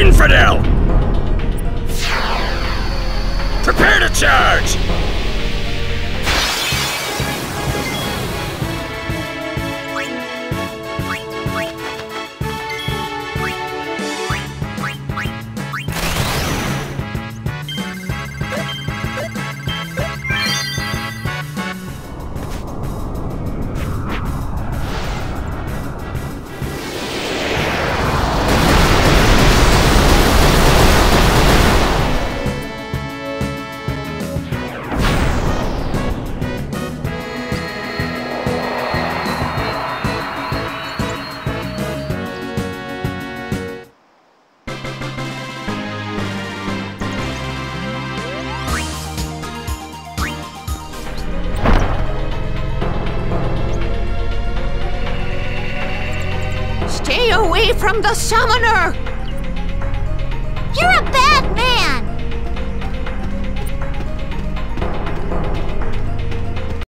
infidel! Prepare to charge! Stay away from the summoner!